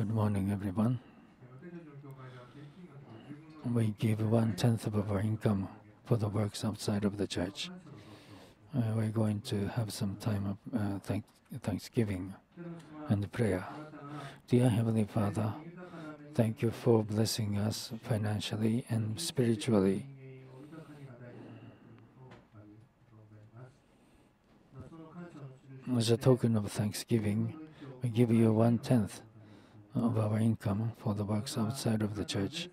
Good morning, everyone. We give one tenth of our income for the works outside of the church. Uh, we're going to have some time of uh, thank- thanksgiving and prayer. Dear Heavenly Father, thank you for blessing us financially and spiritually. As a token of thanksgiving, we give you one tenth of our income for the works outside of the church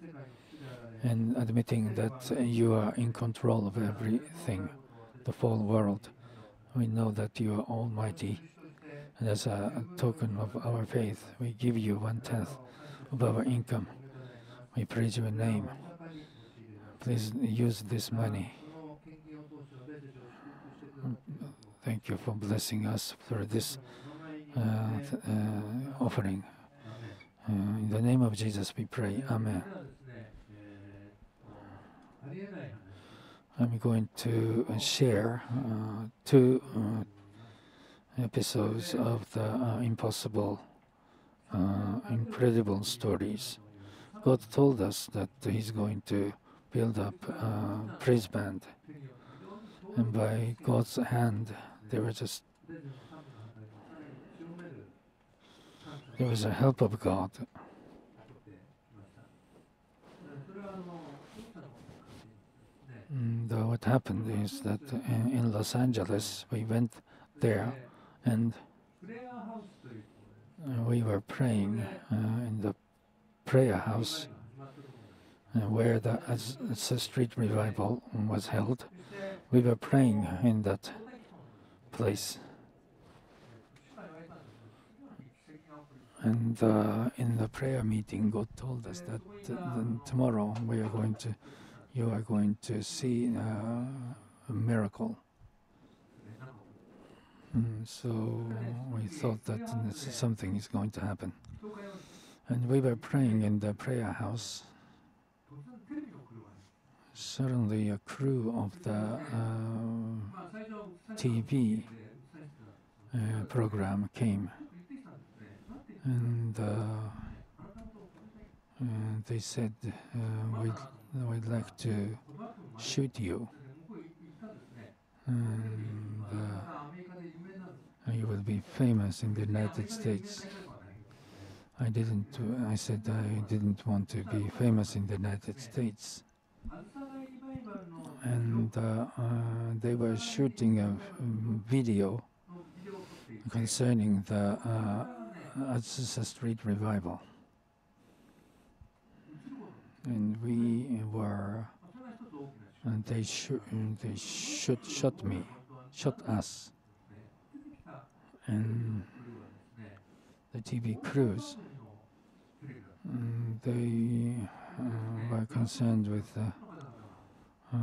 and admitting that you are in control of everything, the full world. We know that you are almighty. And as a token of our faith, we give you one tenth of our income. We praise your name. Please use this money. Thank you for blessing us through this uh, uh, offering. Uh, in the name of Jesus, we pray. Amen. I'm going to uh, share uh, two uh, episodes of the uh, impossible, uh, incredible stories. God told us that He's going to build up a praise band, and by God's hand, there was just there was a help of God. And uh, what happened is that in Los Angeles, we went there and we were praying uh, in the prayer house uh, where the street revival was held. We were praying in that place. And uh, in the prayer meeting, God told us that uh, tomorrow we are going to, you are going to see uh, a miracle. Mm, so we thought that something is going to happen. And we were praying in the prayer house. Suddenly, a crew of the uh, TV uh, program came, and uh, uh, they said, uh, we'd, "We'd like to shoot you, and uh, you will be famous in the United States." I didn't. I said I didn't want to be famous in the United States and they were shooting a video concerning the uh, Azusa Street revival. And we were, and they, shot, they should shot me, shot us. And the TV crews, mm, they uh, were concerned with the uh,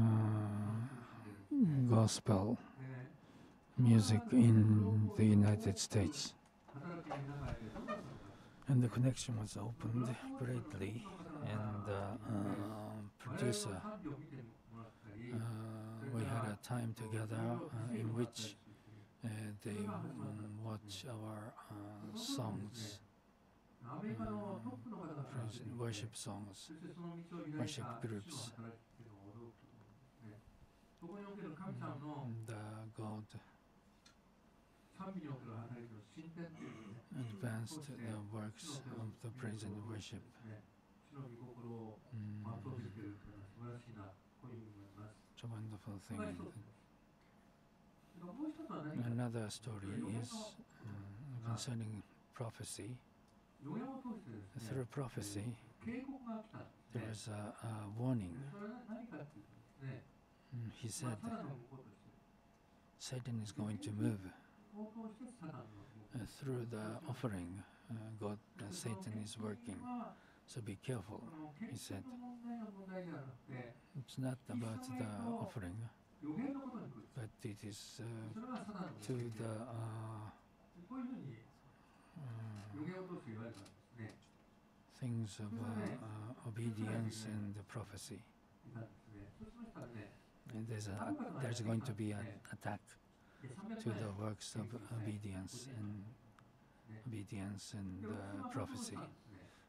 gospel music in the United States. And the connection was opened greatly, and the uh, producer, uh, we had a time together uh, in which uh, they um, watch our uh, songs, uh, worship songs, worship groups. And uh, God advanced the works of the praise and worship. Mm, it's a wonderful thing. Another story is uh, concerning prophecy. Through prophecy, there was a, a warning. Mm, He said, Satan is going to move uh, through the offering. Uh, God, uh, Satan is working. So be careful, he said. It's not about the offering, but it is uh, to the uh, things of obedience and the prophecy. And there's, a, there's going to be an attack to the works of obedience and obedience and uh, prophecy.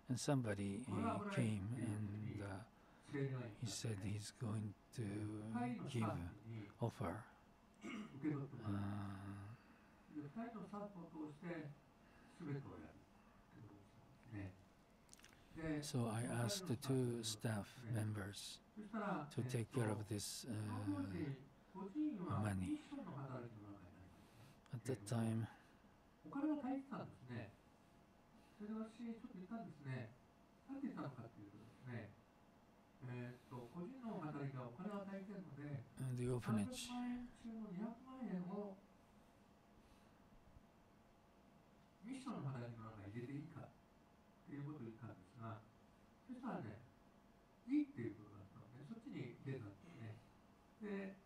And somebody uh, came and uh, he said he's going to give offer. Uh, so I asked the two staff members to take care of this uh, money. ミッションの働きの中にあります at that time, お金が足りてたんですね。それで私、ちょっと言ったんですね。なんて言ったのかというとですね、えーっと、個人の働きがお金が足りてるので、uh, the 300 orphanage 万円中の200万円をミッションの働きの中に入れていいかっていうことを言ったんですが、そしたらね、いいっていうことだったので、そっちに入れたんですね。で、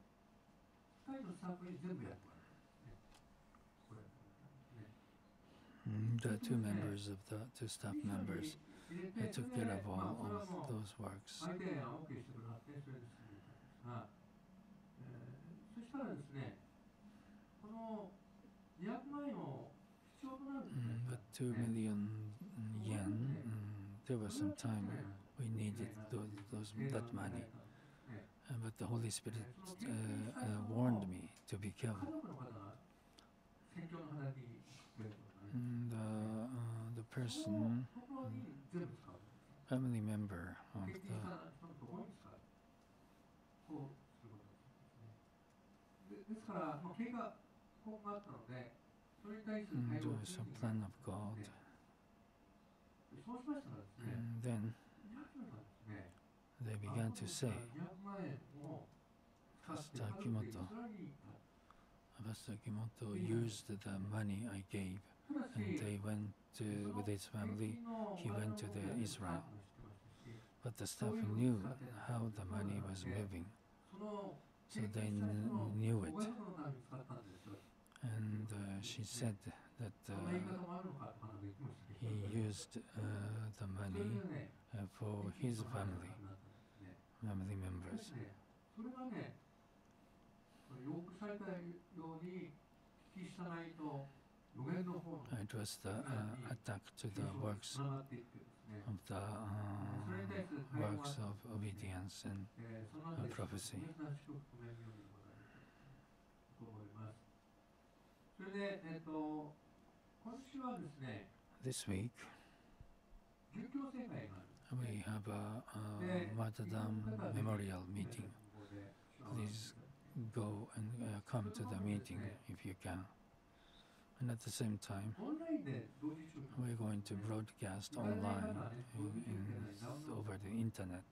2人のスタッフに全部やってもらったんですね。これやってもらったんですね。mm, the two members of the two staff members they took care of all of those works. 相手が OK してくださって、それで進めたんですが、えーそしたらですね、この200万円を必要となるんですね Mm, but two million yen, mm, there was some time we needed those, those, that money. Uh, but the Holy Spirit uh, uh, warned me to be 家 careful. 族の方が宣教の働きにくれることがない And uh, uh, the その person, ところに全部使う。 family member of 献金し the た人のところに使う。こうすることですね。でですから、まあ、計画があったので、それに対する mm, 対 there 応を was す a るに plan of God. でそうしましたらですね、 And then 皆さんですね、 they began to say, 200万円を使って Pastor 家族で Kimoto イスラエルに行った Pastor Kimoto used the money I gave ただし and they went to, with his family, he went to the Israel. But the staff knew how the money was moving, so they knew it. And uh, she said that uh, he used uh, the money uh, for his family, family members. It was the uh, attack to the works of the uh, works of obedience and uh, prophecy. This week, we have a, a memorial meeting. Please go and uh, come to the meeting if you can. And at the same time, we're going to broadcast online in, in, over the internet.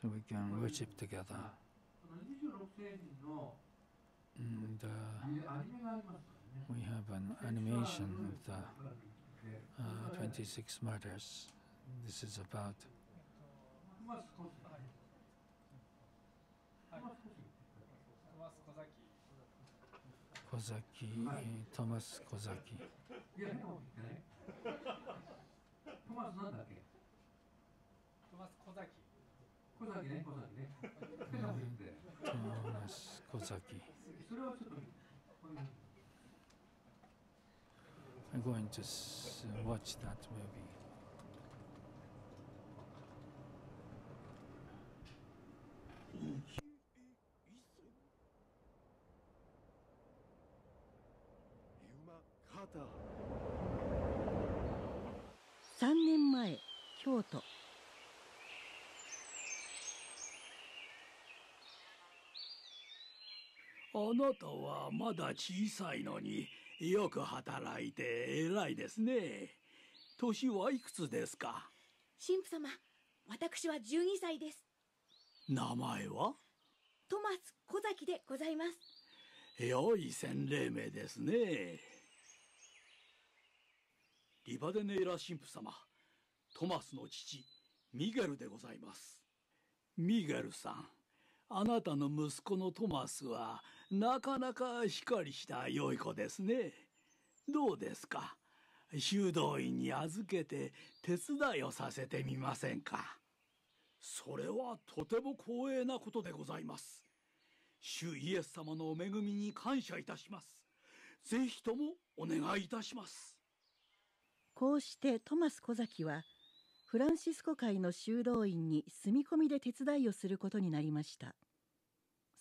So we can worship together. And uh, we have an animation of the uh, 26 murders. This is about 小崎、は、トマス小崎。なこい。トマスなん。トマス小崎。トマス小崎。それはちょっと。I'm going to watch that. 3年前京都。あなたはまだ小さいのによく働いて偉いですね。年はいくつですか？神父様私は12歳です。名前は？トマス小崎でございます。良い洗礼名ですね。リバデネイラ神父様、トマスの父、ミゲルでございます。ミゲルさん、あなたの息子のトマスは、なかなかしかりした良い子ですね。どうですか？修道院に預けて手伝いをさせてみませんか？それはとても光栄なことでございます。主イエス様のお恵みに感謝いたします。ぜひともお願いいたします。こうしてトマス小崎はフランシスコ会の修道院に住み込みで手伝いをすることになりました。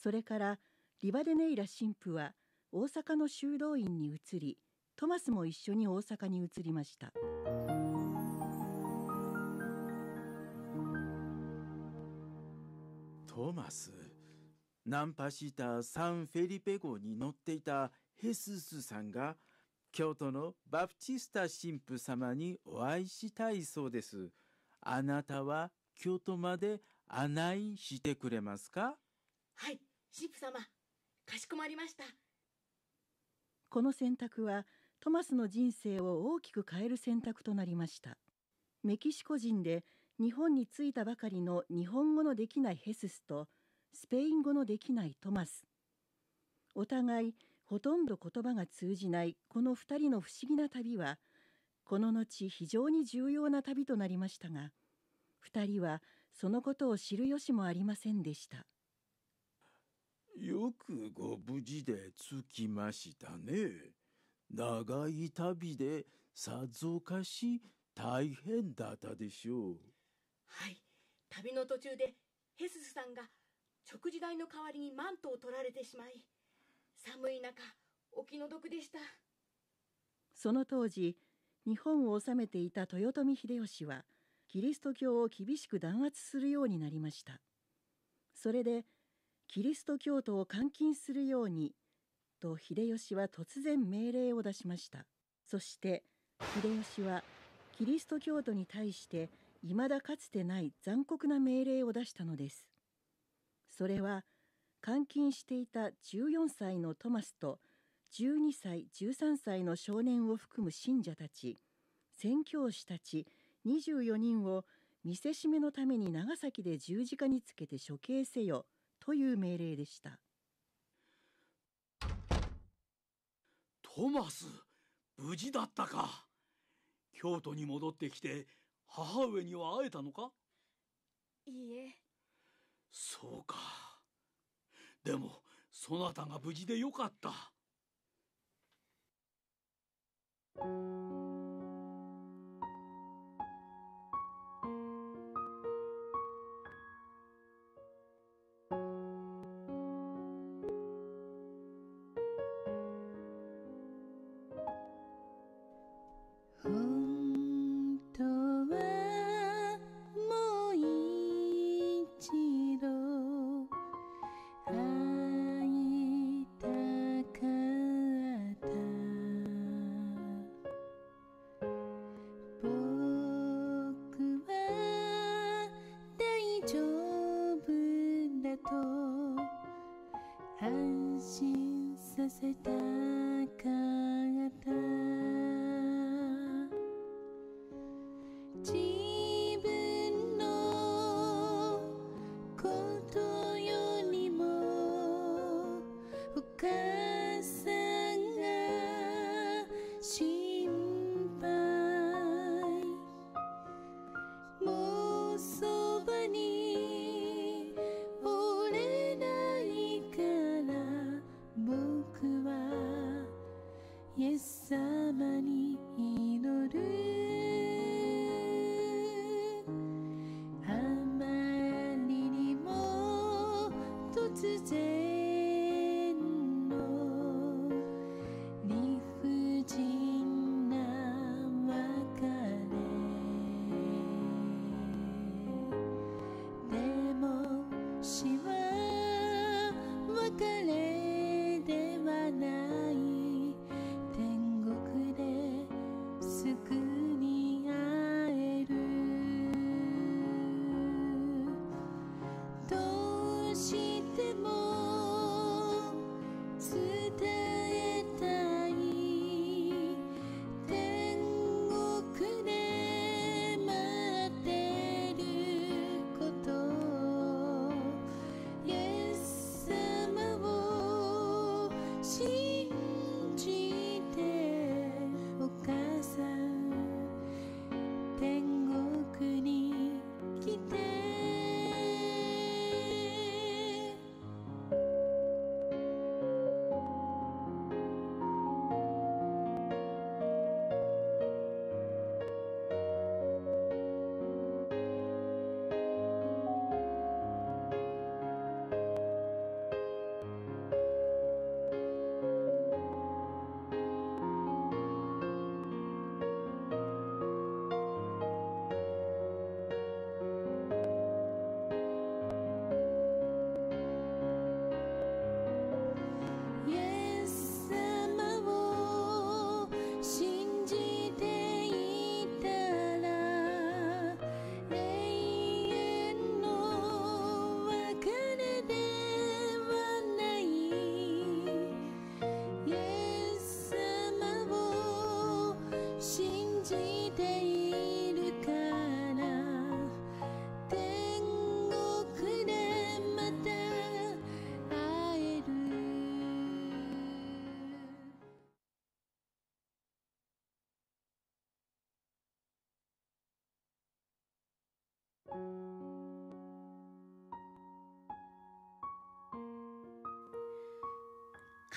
それからリバデネイラ神父は大阪の修道院に移りトマスも一緒に大阪に移りました。トマス？ナンパしたサンフェリペ号に乗っていたヘススさんが京都のバプチスタ神父様にお会いしたいそうです。あなたは京都まで案内してくれますか？はい神父様。かしこまりました。この選択はトマスの人生を大きく変える選択となりました。メキシコ人で日本に着いたばかりの日本語のできないヘススとスペイン語のできないトマス。お互いほとんど言葉が通じないこの二人の不思議な旅はこの後非常に重要な旅となりましたが二人はそのことを知る由もありませんでしたよくご無事で着きましたね。長い旅でさぞかし大変だったでしょう。はい旅の途中でヘススさんが食事代の代わりにマントを取られてしまい寒い中お気の毒でした。その当時日本を治めていた豊臣秀吉はキリスト教を厳しく弾圧するようになりました。それでキリスト教徒を監禁するようにと秀吉は突然命令を出しました。そして秀吉はキリスト教徒に対して未だかつてない残酷な命令を出したのです。それは監禁していた14歳のトマスと12歳13歳の少年を含む信者たち宣教師たち24人を見せしめのために長崎で十字架につけて処刑せよという命令でした。トマス無事だったか？京都に戻ってきて母上には会えたのか？いいえ。そうかでもそなたが無事でよかった。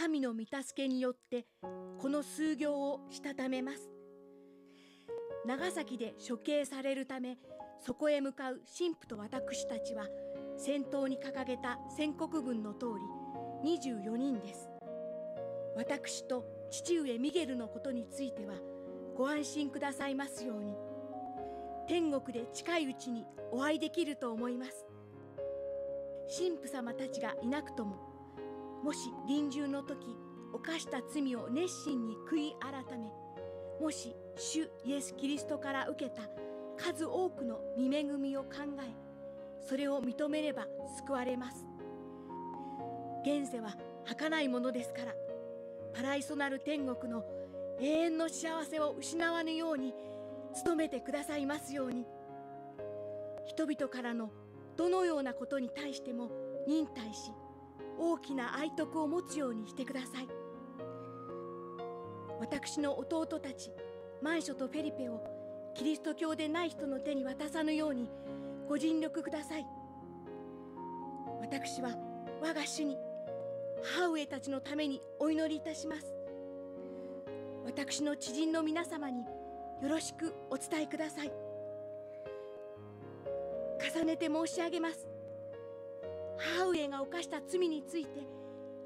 神の御助けによってこの数行をしたためます。長崎で処刑されるためそこへ向かう神父と私たちは先頭に掲げた宣告文の通り24人です。私と父上ミゲルのことについてはご安心くださいますように。天国で近いうちにお会いできると思います。神父様たちがいなくとももし臨終の時犯した罪を熱心に悔い改めもし主イエス・キリストから受けた数多くの御恵みを考えそれを認めれば救われます。現世は儚いものですからパライソなる天国の永遠の幸せを失わぬように努めてくださいますように。人々からのどのようなことに対しても忍耐し大きな愛徳を持つようにしてください。私の弟たちマンショとフェリペをキリスト教でない人の手に渡さぬようにご尽力ください。私は我が主に母上たちのためにお祈りいたします。私の知人の皆様によろしくお伝えください。重ねて申し上げます。母上が犯した罪について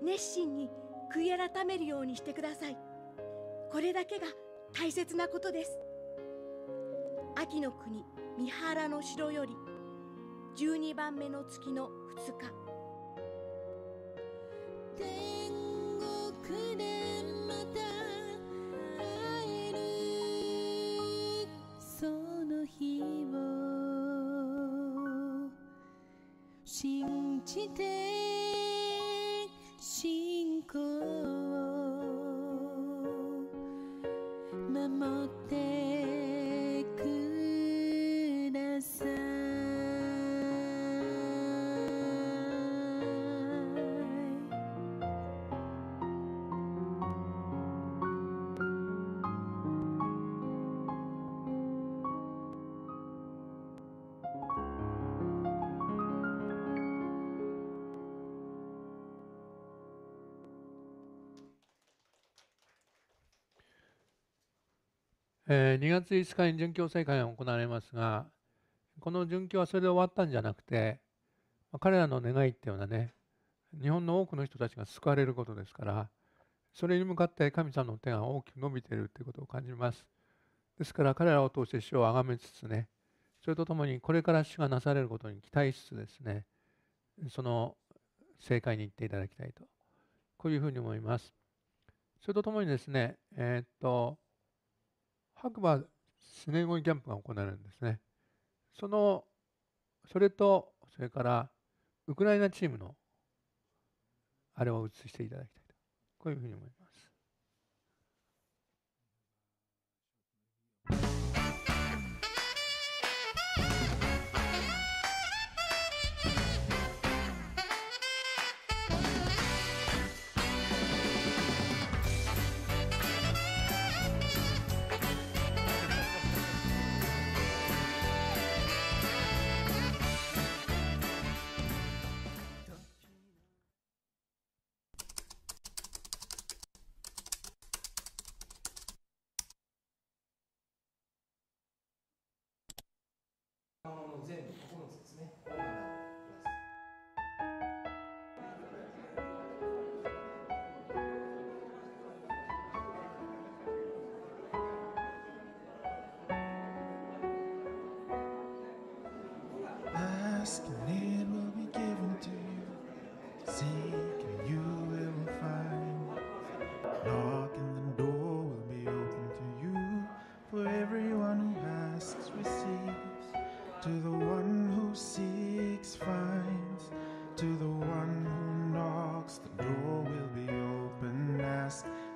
熱心に悔い改めるようにしてください。これだけが大切なことです。秋の国三原の城より12番目の月の2日。天国で信えー2月5日に殉教祭会が行われますが、この殉教はそれで終わったんじゃなくて、彼らの願いっていうのはね、日本の多くの人たちが救われることですから、それに向かって神様の手が大きく伸びているということを感じます。ですから彼らを通して主を崇めつつね、それとともにこれから主がなされることに期待しつつですね、その正解に行っていただきたいと、こういうふうに思います。それとともにですね、えーっと、白馬スネゴイキャンプが行われるんですね。その、それと、それから、ウクライナチームの、あれを映していただきたいと。こういうふうに思います。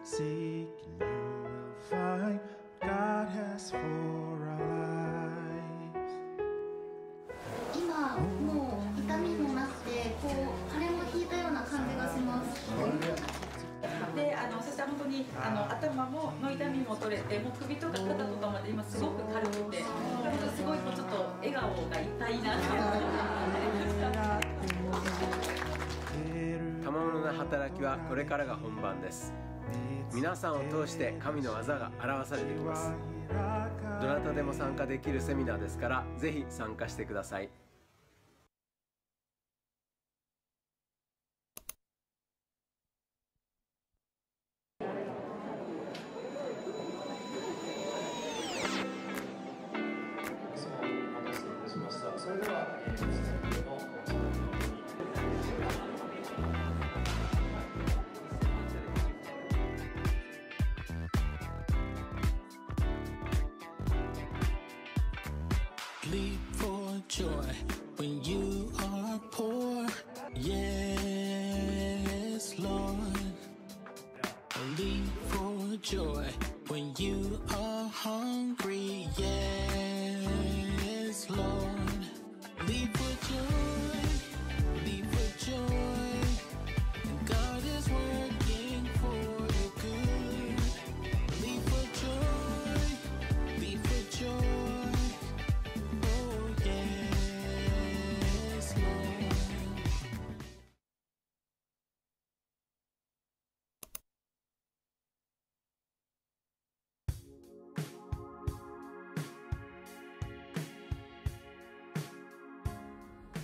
Seek and you will find God has for our lives. 今もう痛みもなくてこう腫れも引いたような感じがします。であのそして本当にあの頭もの痛みも取れてもう首とか肩とかまで今すごく軽くて本当すごいこうちょっと笑顔がいいなっていう感たまものな働きはこれからが本番です皆さんを通して神の技が表されてきます。どなたでも参加できるセミナーですからぜひ参加してください。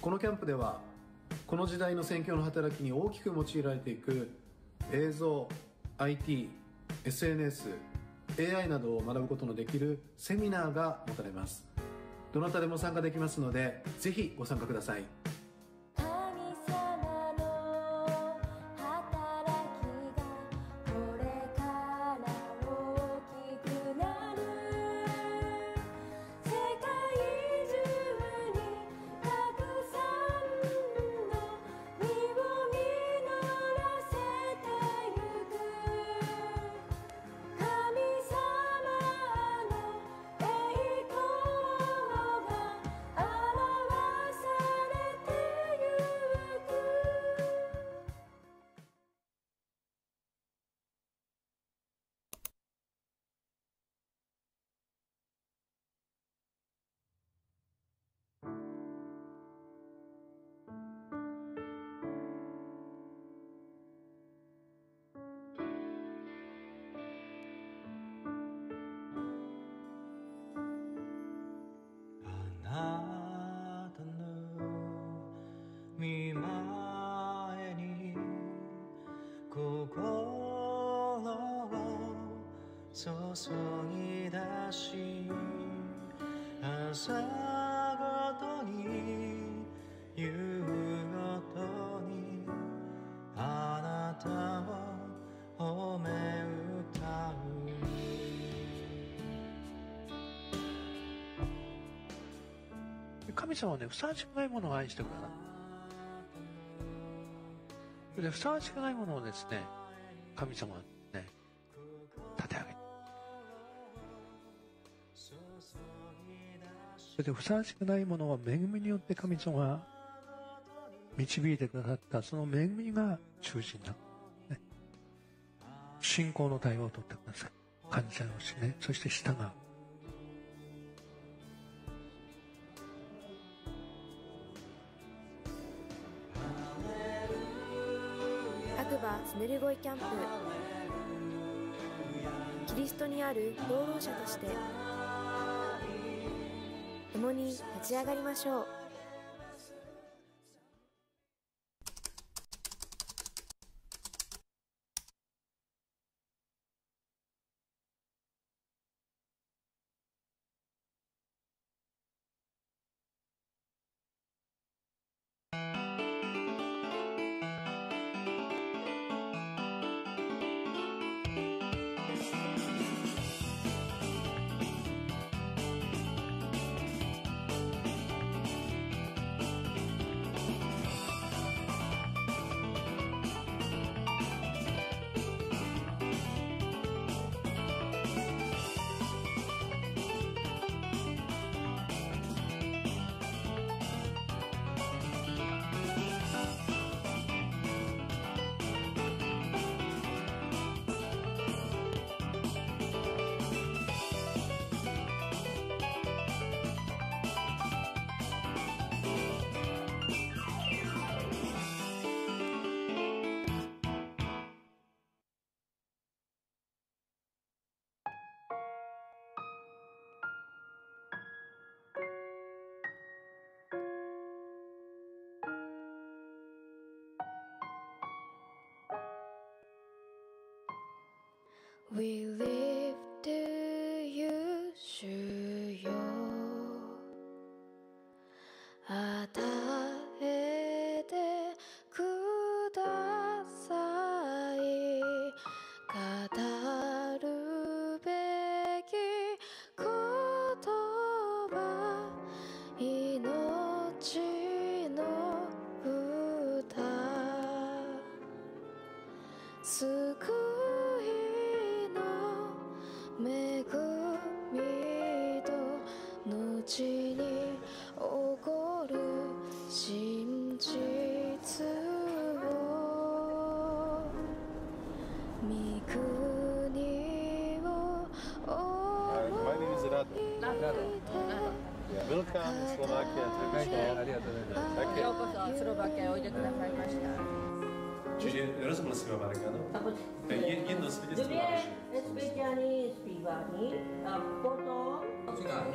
このキャンプではこの時代の宣教の働きに大きく用いられていく映像 IT SNS AI などを学ぶことのできるセミナーが持たれます。どなたでも参加できますのでぜひご参加ください。注ぎ出し朝ごとに夕ごとにあなたを褒め歌う神様はね、ふさわしくないものを愛してくださる。で、ふさわしくないものをですね、神様はそれで、ふさわしくないものは恵みによって神様が導いてくださった、その恵みが中心だ。ね、信仰の対話を取ってください。感謝をしね、そして従う。白馬スネルゴイキャンプキリストにある労働者として共に立ち上がりましょう。We live to you 主よ与えてください語るべき言葉命の歌 Veľká Slovákia, Trbišov. Také. Slovákia, oďakujem, najmašťa. Čiže rozumel si ma, Marika, no? Je, jedno svedectvo na Dve spievaní, spívaní, a potom... Čína,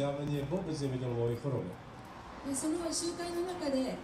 zjavenie wobec niewiadomowych chorobach. その集会の中で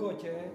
Golgocie eh.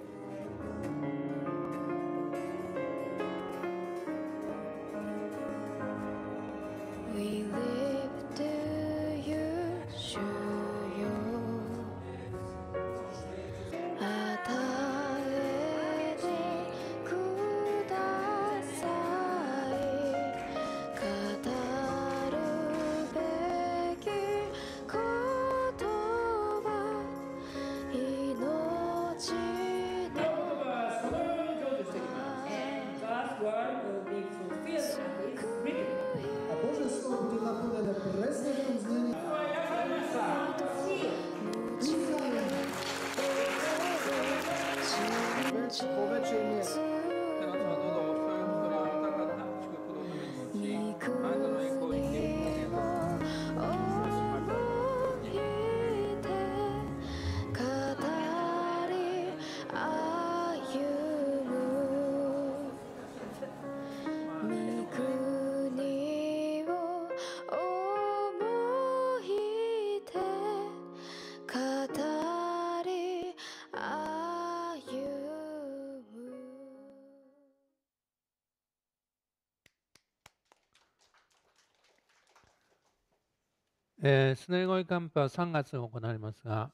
えー、スネーゴイキャンプは3月に行われますが、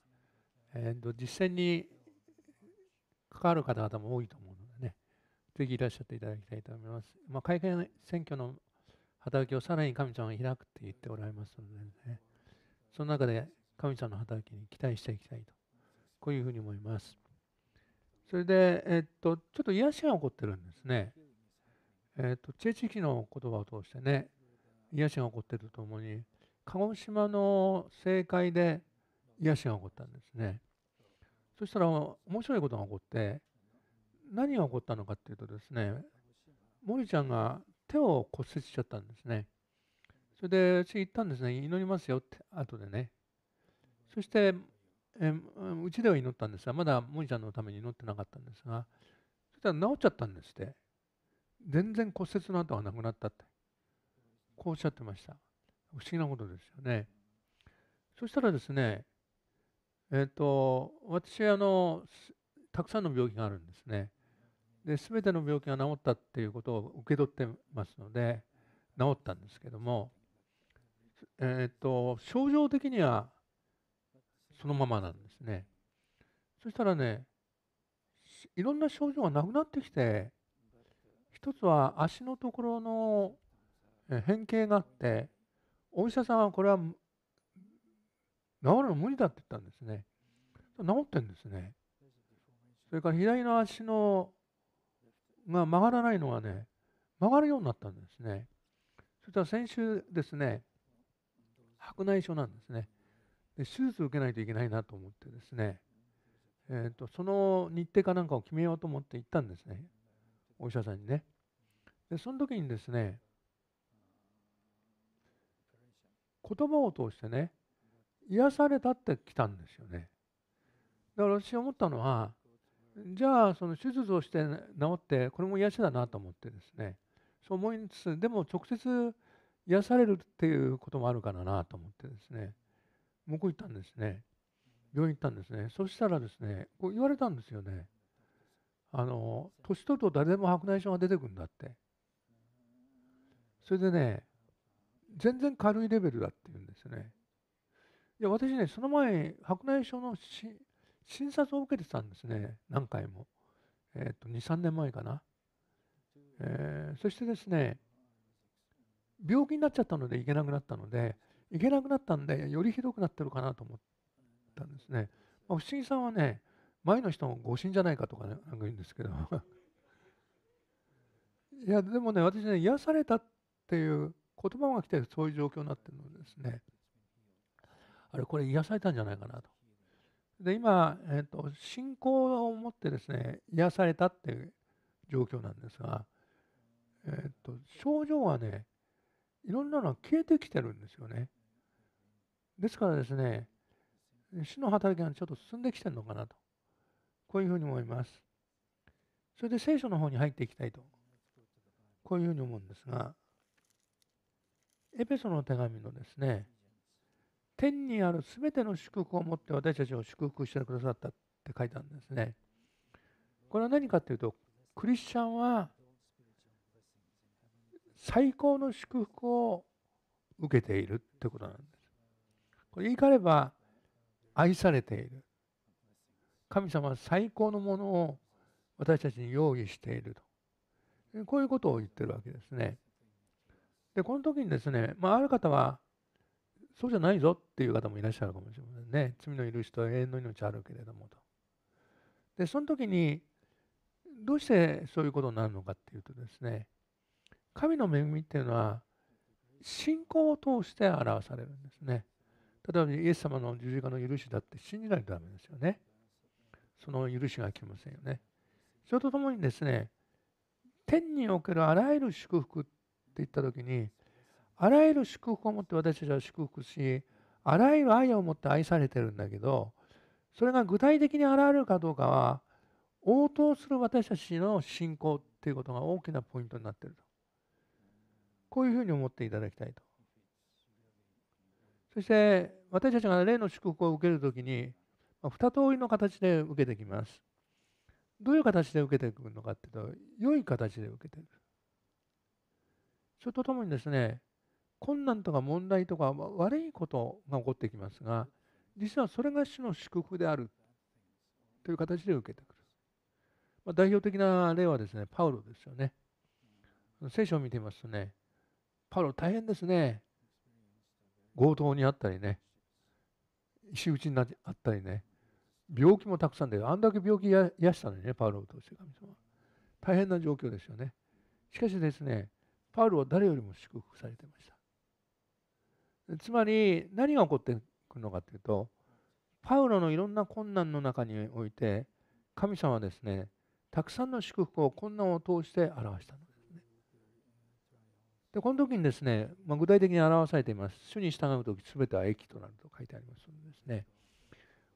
えー、と実践に関わる方々も多いと思うのでね、ぜひいらっしゃっていただきたいと思います。まあ、会見選挙の働きをさらに神様が開くって言っておられますのでね、その中で神様の働きに期待していきたいと、こういうふうに思います。それで、えっと、ちょっと癒しが起こってるんですね。えっと、チェチキの言葉を通してね、癒しが起こっているとともに、鹿児島の政界で癒しが起こったんですね。そしたら面白いことが起こって、何が起こったのかっていうとですね、森ちゃんが手を骨折しちゃったんですね。それで、私言ったんですね、祈りますよって、後でね。そして、えうちでは祈ったんですが、まだ森ちゃんのために祈ってなかったんですが、そしたら治っちゃったんですって。全然骨折の跡がなくなったって。こうおっしゃってました。不思議なことですよね。そしたらですね、えっ、ー、と、私、あの、たくさんの病気があるんですね。で、すべての病気が治ったっていうことを受け取ってますので、治ったんですけども、えっ、ー、と、症状的にはそのままなんですね。そしたらね、いろんな症状がなくなってきて、一つは足のところの変形があって、お医者さんはこれは治るの無理だって言ったんですね。治ってんですね。それから左の足のが曲がらないのがね、曲がるようになったんですね。そしたら先週ですね、白内障なんですね。で手術を受けないといけないなと思ってですね、えーと、その日程かなんかを決めようと思って行ったんですね、お医者さんにね。で、その時にですね、言葉を通してね、癒されたって来たんですよね。だから私思ったのは、じゃあその手術をして治ってこれも癒しだなと思ってですねそう思いつつでも直接癒されるっていうこともあるからなと思ってですね向こう行ったんですね。病院行ったんですね。そしたらですねこう言われたんですよね。あの年取ると誰でも白内障が出てくるんだって。それでね全然軽いレベルだって言うんですよね。いや私ねその前白内障の診察を受けてたんですね。何回も。えっ、ー、と23年前かな、えー、そしてですね病気になっちゃったので行けなくなったので行けなくなったんでよりひどくなってるかなと思ったんですね、まあ、不思議さんはね前の人も誤診じゃないかとか、ね、なんか言うんですけど。いやでもね私ね癒されたっていう言葉が来てそういう状況になってるのでですねあれこれ癒されたんじゃないかなとで今、えーと、信仰を持ってですね癒されたっていう状況なんですが、えーと、症状はねいろんなのが消えてきてるんですよね。ですからですね死の働きがちょっと進んできてるのかなとこういうふうに思います。それで聖書の方に入っていきたいとこういうふうに思うんですがエペソの手紙のですね天にあるすべての祝福を持って私たちを祝福してくださったって書いたんですね。これは何かというと、クリスチャンは最高の祝福を受けているってことなんです。これ言い換えれば、愛されている。神様は最高のものを私たちに用意していると。こういうことを言ってるわけですね。で、この時にですね、まあ、ある方は、そうじゃないぞっていう方もいらっしゃるかもしれませんね。罪の許しと永遠の命あるけれどもと。で、その時に、どうしてそういうことになるのかっていうとですね、神の恵みっていうのは、信仰を通して表されるんですね。例えばイエス様の十字架の許しだって信じないとダメですよね。その許しが来ませんよね。それとともにですね、天におけるあらゆる祝福って言った時に、あらゆる祝福を持って私たちは祝福し、あらゆる愛を持って愛されてるんだけど、それが具体的に現れるかどうかは、応答する私たちの信仰っていうことが大きなポイントになってると。こういうふうに思っていただきたいと。そして私たちが霊の祝福を受けるときに、二通りの形で受けてきます。どういう形で受けてくるのかっていうと、良い形で受けている。それとともにですね、困難とか問題とか悪いことが起こってきますが実はそれが主の祝福であるという形で受けてくる、まあ、代表的な例はですねパウロですよね。聖書を見てみますとねパウロ大変ですね。強盗にあったりね石打ちになったりね病気もたくさんであんだけ病気や癒したのにねパウロを通して神様大変な状況ですよね。しかしですねパウロは誰よりも祝福されてました。つまり何が起こってくるのかというとパウロのいろんな困難の中において神様はですねたくさんの祝福を困難を通して表したのですね。でこの時にですね、まあ、具体的に表されています。主に従う時全ては益となると書いてありますのでですね。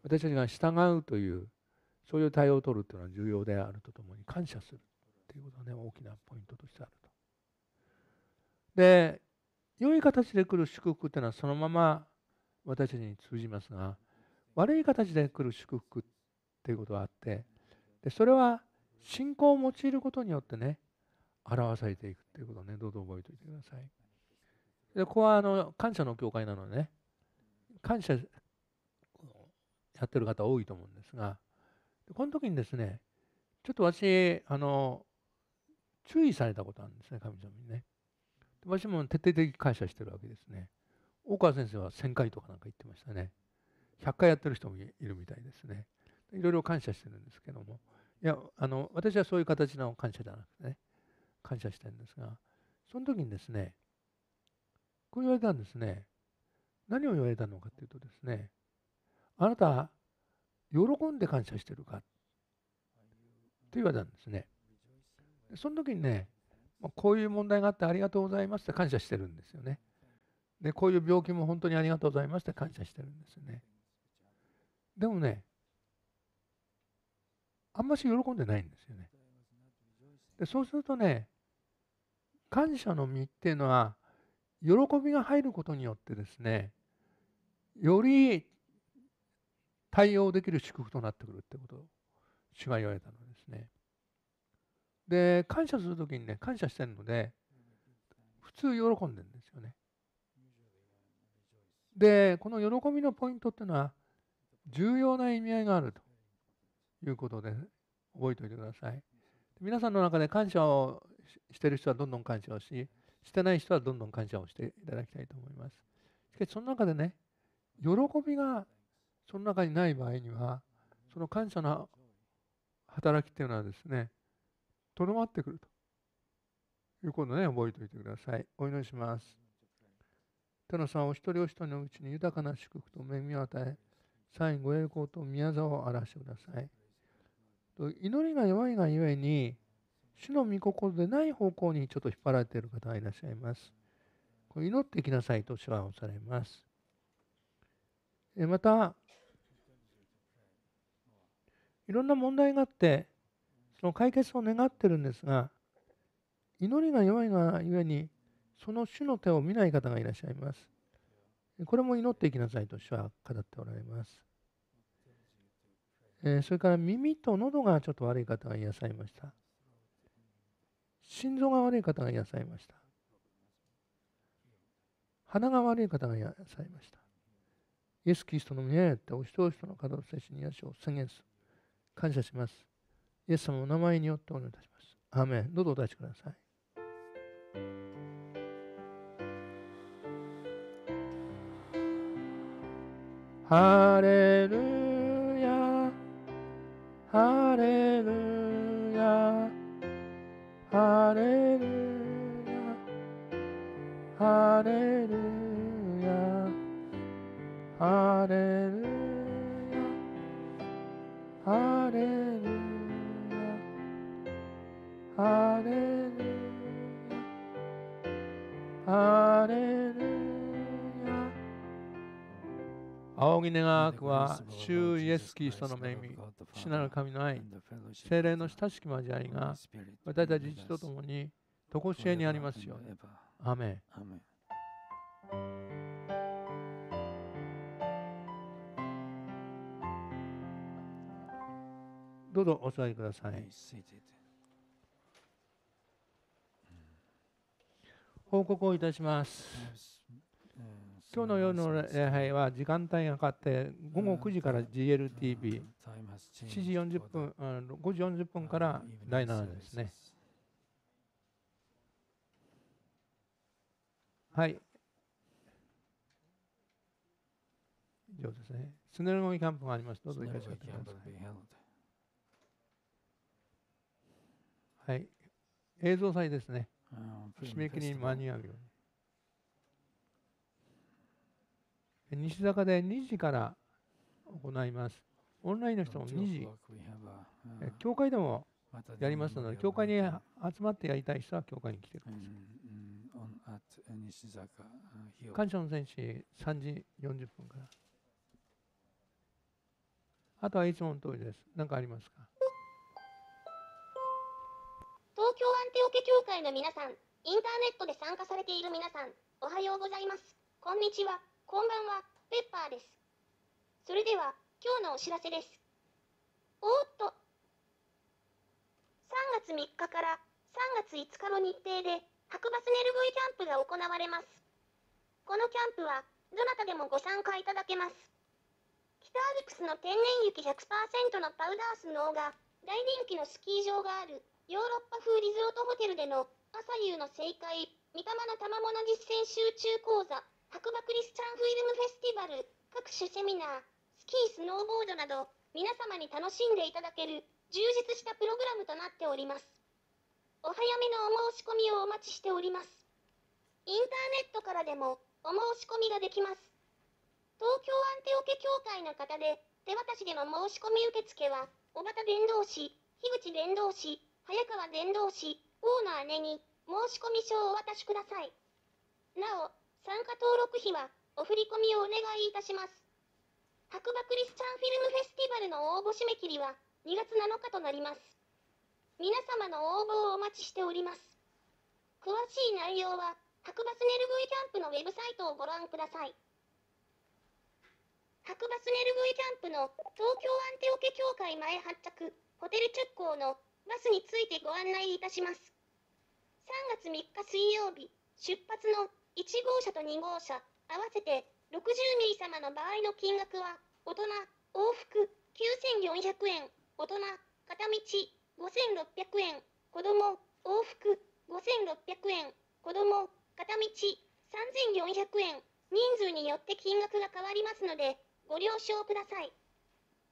私たちが従うというそういう対応を取るというのは重要であるとともに感謝するということがね大きなポイントとしてあると。で良い形で来る祝福というのはそのまま私たちに通じますが悪い形で来る祝福っていうことがあってでそれは信仰を用いることによってね表されていくっていうことをねどうぞ覚えておいてください。でここはあの感謝の教会なのでね感謝やってる方多いと思うんですがこの時にですねちょっと私あの注意されたことあるんですね神様にね。私も徹底的に感謝してるわけですね。大川先生は1000回とかなんか言ってましたね。100回やってる人もいるみたいですね。いろいろ感謝してるんですけども。いやあの私はそういう形の感謝じゃなくてね。感謝してるんですがその時にですねこう言われたんですね。何を言われたのかというとですねあなた喜んで感謝してるかと言われたんですね。その時にねこういう問題があってありがとうございますって感謝してるんですよね。でこういう病気も本当にありがとうございますって感謝してるんですよね。でもねあんまし喜んでないんですよね。でそうするとね感謝の実っていうのは喜びが入ることによってですねより対応できる祝福となってくるってことを主が言われたのですね。で感謝する時にね感謝してるので普通喜んでるんですよね。でこの喜びのポイントっていうのは重要な意味合いがあるということで覚えておいてください。皆さんの中で感謝をしてる人はどんどん感謝をししてない人はどんどん感謝をしていただきたいと思います。しかしその中でね喜びがその中にない場合にはその感謝の働きっていうのはですねとどまってくるということをね覚えておいてください。お祈りします。天のさんお一人お一人のうちに豊かな祝福と恵みを与え、最後栄光と宮沢を表してください。祈りが弱いがゆえに、主の御心でない方向にちょっと引っ張られている方がいらっしゃいます。祈ってきなさいと主はおされます。また、いろんな問題があって、その解決を願ってるんですが、祈りが弱いがゆえに、その主の手を見ない方がいらっしゃいます。これも祈っていきなさいと主は語っておられます。えそれから耳と喉がちょっと悪い方がいらっしゃいました。心臓が悪い方がいらっしゃいました。鼻が悪い方がいらっしゃいました。イエス・キリストの宮へってお人お人の方の精神に癒しを宣言する。感謝します。イエス様の名前によってお願いいたします。アーメン。どうぞお立ちください。ハレルヤハレルヤハレルヤハレルヤハレルヤハレルヤハレルヤハレルヤ仰ぎ願くは、主イエス・キリストの恵み、主なる神の愛、精霊の親しき交わりが、私たち一と共に、とこしえにありますように。アメン。どうぞお座りください。報告をいたします。今日の夜の礼拝は時間帯が変わって午後9時から GLTV、7時40分、5時40分から第7ですね。はい。以上ですね。スネルゴミキャンプがあります。どうぞいかしください。はい。映像祭ですね。締め切りに間に合うように。西坂で2時から行います。オンラインの人も2時。え教会でもやりますので、教会に集まってやりたい人は教会に来てください。感謝の戦士3時40分から。あとはいつもの通りです。何かありますか東京アンテオケ教会の皆さん、インターネットで参加されている皆さん、おはようございます。こんにちは、こんばんは、ペッパーです。それでは、今日のお知らせです。おーっと、3月3日から3月5日の日程で、白バスネルブイキャンプが行われます。このキャンプは、どなたでもご参加いただけます。北アルプスの天然雪100%のパウダースノーが大人気のスキー場があるヨーロッパ風リゾートホテルでの朝夕の正解、御霊の賜物実践集中講座、白馬クリスチャンフィルムフェスティバル、各種セミナー、スキー、スノーボードなど、皆様に楽しんでいただける充実したプログラムとなっております。お早めのお申し込みをお待ちしております。インターネットからでもお申し込みができます。東京アンテオケ協会の方で、手渡しでの申し込み受付は、小畑伝道師、樋口伝道師、早川伝道師、オーナーねに申し込み書をお渡しください。なお、参加登録費はお振り込みをお願いいたします。白馬クリスチャンフィルムフェスティバルの応募締め切りは2月7日となります。皆様の応募をお待ちしております。詳しい内容は、白馬スネル V キャンプのウェブサイトをご覧ください。白馬スネル V キャンプの東京アンテオケ協会前発着ホテル直行のバスについてご案内いたします。3月3日水曜日、出発の1号車と2号車、合わせて60名様の場合の金額は、大人、往復9400円、大人、片道5600円、子供、往復5600円、子供、片道3400円、人数によって金額が変わりますので、ご了承ください。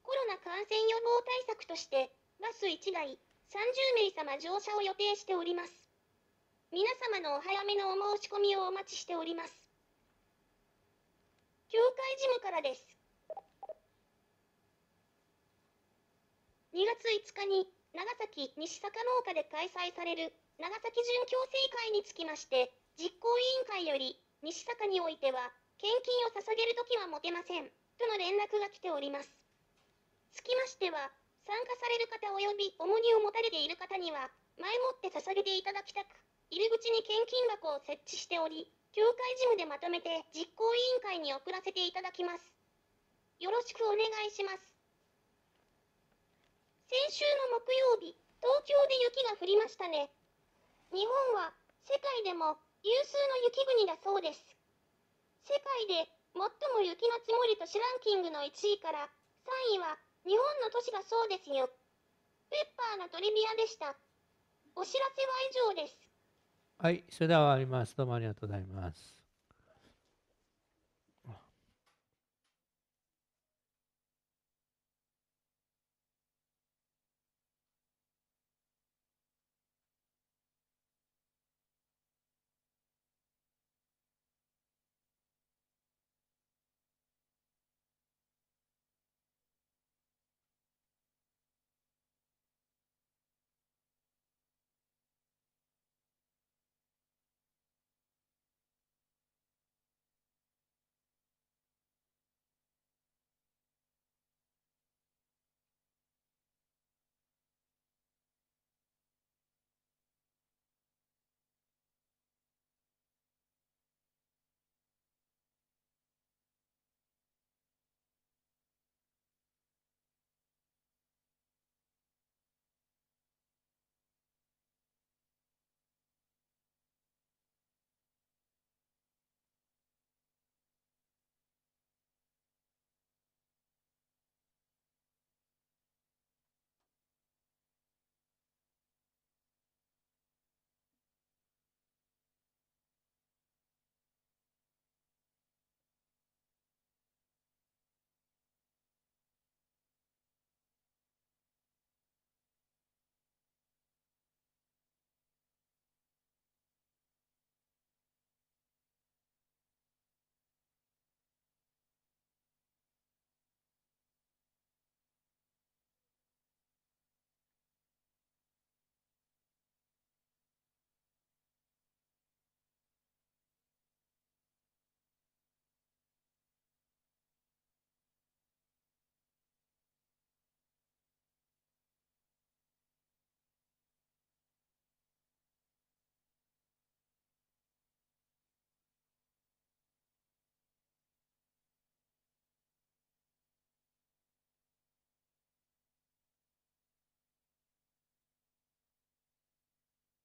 コロナ感染予防対策として、バス1台30名様乗車を予定しております。皆様のお早めのお申し込みをお待ちしております。教会事務からです。2月5日に長崎西坂農家で開催される長崎準共生会につきまして、実行委員会より西坂においては献金を捧げるときは持てませんとの連絡が来ております。つきましては、参加される方及び重荷を持たれている方には、前もって捧げていただきたく、入り口に献金箱を設置しており、教会事務でまとめて実行委員会に送らせていただきます。よろしくお願いします。先週の木曜日、東京で雪が降りましたね。日本は世界でも有数の雪国だそうです。世界で最も雪の積もり都市ランキングの1位から3位は日本の都市がそうですよ。ペッパーのトリビアでした。お知らせは以上です。はい、それでは終わります。どうもありがとうございます。